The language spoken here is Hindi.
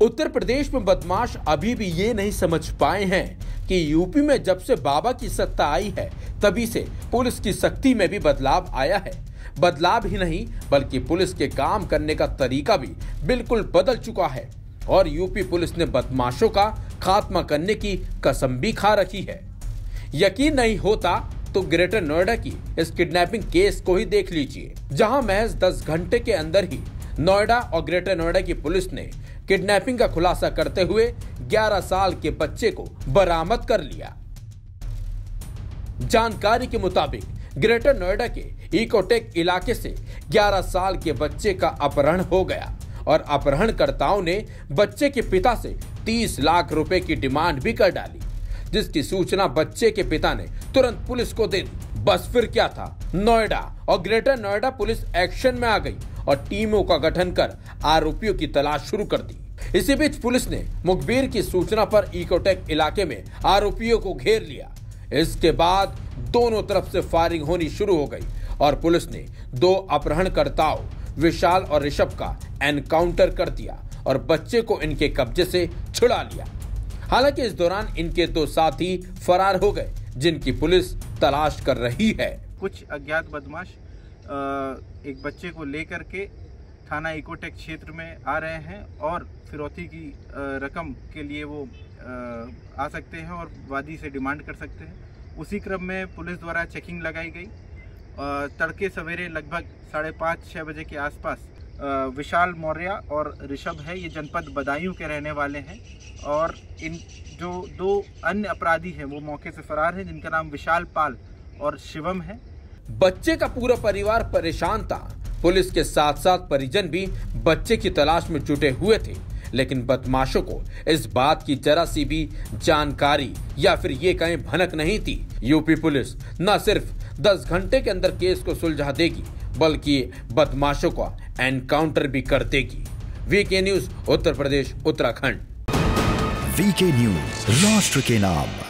उत्तर प्रदेश में बदमाश अभी भी ये नहीं समझ पाए हैं कि यूपी में जब से बाबा की सत्ता आई है, तभी से पुलिस की सख्ती में भी बदलाव आया है। बदलाव ही नहीं, बल्कि पुलिस के काम करने का तरीका भी बिल्कुल बदल चुका है और यूपी पुलिस ने बदमाशों का खात्मा करने की कसम भी खा रखी है। यकीन नहीं होता तो ग्रेटर नोएडा की इस किडनैपिंग केस को ही देख लीजिए, जहाँ महज 10 घंटे के अंदर ही नोएडा और ग्रेटर नोएडा की पुलिस ने किडनैपिंग का खुलासा करते हुए 11 साल के बच्चे को बरामद कर लिया। जानकारी के मुताबिक, ग्रेटर नोएडा के इकोटेक इलाके से 11 साल के बच्चे का अपहरण हो गया और अपहरणकर्ताओं ने बच्चे के पिता से 30 लाख रुपए की डिमांड भी कर डाली, जिसकी सूचना बच्चे के पिता ने तुरंत पुलिस को दे दी। बस फिर क्या था? नोएडा। और ग्रेटर नोएडा पुलिस एक्शन में आ गई और टीमों का गठन कर आरोपियों की तलाश शुरू कर दी। इसी बीच पुलिस ने मुखबिर की सूचना पर इकोटेक इलाके में आरोपियों को घेर लिया। इसके बाद दोनों तरफ़ से फायरिंग होनी शुरू हो गई और पुलिस ने दो अपहरणकर्ताओं, विशाल और ऋषभ का एनकाउंटर कर दिया और बच्चे को इनके कब्जे से छुड़ा लिया। हालाँकि इस दौरान इनके दो साथी फरार हो गए, जिनकी पुलिस तलाश कर रही है। कुछ अज्ञात बदमाश एक बच्चे को लेकर के थाना इकोटेक क्षेत्र में आ रहे हैं और फिरौती की रकम के लिए वो आ सकते हैं और वादी से डिमांड कर सकते हैं। उसी क्रम में पुलिस द्वारा चेकिंग लगाई गई। तड़के सवेरे लगभग साढ़े पाँच छः बजे के आसपास विशाल मौर्य और ऋषभ है, ये जनपद बदायूं के रहने वाले हैं। और इन जो, दो अन्य अपराधी हैं, वो मौके से फरार हैं, जिनका नाम विशाल पाल और शिवम है। बच्चे का पूरा परिवार परेशान था। पुलिस के साथ साथ परिजन भी बच्चे की तलाश में जुटे हुए थे, लेकिन बदमाशों को इस बात की जरा सी भी जानकारी या फिर ये कहीं भनक नहीं थी। यूपी पुलिस न सिर्फ़ 10 घंटे के अंदर केस को सुलझा देगी, बल्कि बदमाशों का एनकाउंटर भी कर देगी। V K news, Uttar Pradesh, Uttarakhand. V K news राष्ट्र के नाम।